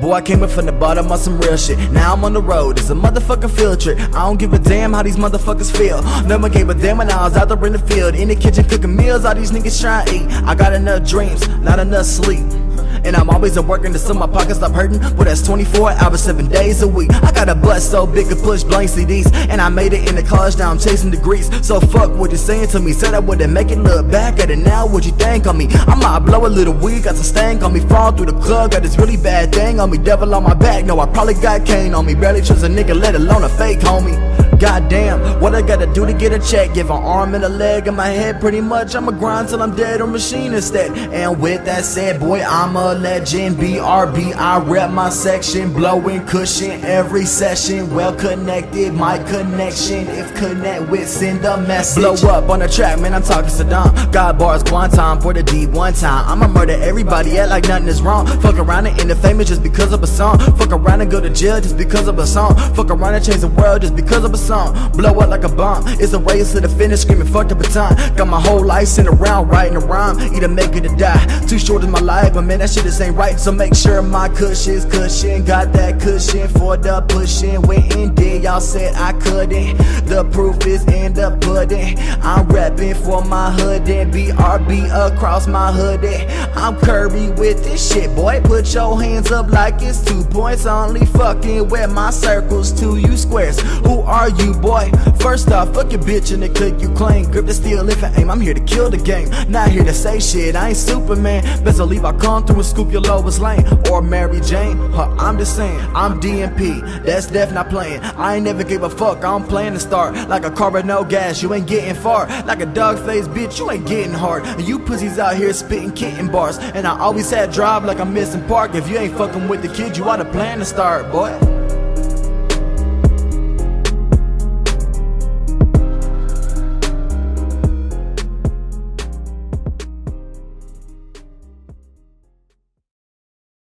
Boy, I came up from the bottom on some real shit. Now I'm on the road, it's a motherfucking field trip. I don't give a damn how these motherfuckers feel. Never gave a damn when I was out there in the field. In the kitchen cooking meals, all these niggas trying to eat. I got enough dreams, not enough sleep. And I'm always at work until my pockets stop hurting. But that's 24 hours, 7 days a week. I got a butt so big it push blank CDs. And I made it in the college, now I'm chasing degrees. So fuck what you're saying to me. Said I wouldn't make it, look back at it now. What you think on me? I might blow a little weed, got some stank on me. Fall through the club, got this really bad thing on me. Devil on my back, no, I probably got cane on me. Barely trust a nigga, let alone a fake homie. Goddamn, what I gotta do to get a check? Give an arm and a leg and my head, pretty much. I'ma grind till I'm dead or machine instead. And with that said, boy, I'm a legend. BRB, I rep my section, blowing cushion every session. Well connected, my connection. If connect with, send a message. Blow up on the track, man, I'm talking Saddam. God bars, Guantanamo for the D one time. I'ma murder everybody, act like nothing is wrong. Fuck around and end the famous just because of a song. Fuck around and go to jail just because of a song. Fuck around and change the world just because of a song. Blow up like a bomb. It's a race to the finish, screaming fuck the baton. Got my whole life sitting around writing a rhyme. Either make it or die. Too short is my life, but man, that shit just ain't right. So make sure my cushion's cushion. Got that cushion for the pushing. Went in there, y'all said I couldn't. The proof is in the pudding. I'm rapping for my hood and BRB across my hoodie. I'm Curry with this shit, boy. Put your hands up like it's two points. Only fucking with my circles, two you squares. Who are you? boy. First off, fuck your bitch and the click you claim. Grip the steel if I aim, I'm here to kill the game. Not here to say shit, I ain't Superman. Best believe I come through and scoop your Lois Lane. Or Mary Jane, huh, I'm just saying, I'm DNP. That's death not playing. I ain't never gave a fuck, I'm playing to start. Like a car with no gas, you ain't getting far. Like a dog face bitch, you ain't getting hard. And you pussies out here spitting kitten bars. And I always had drive like I'm missing park. If you ain't fucking with the kid, you oughta plan to start, boy.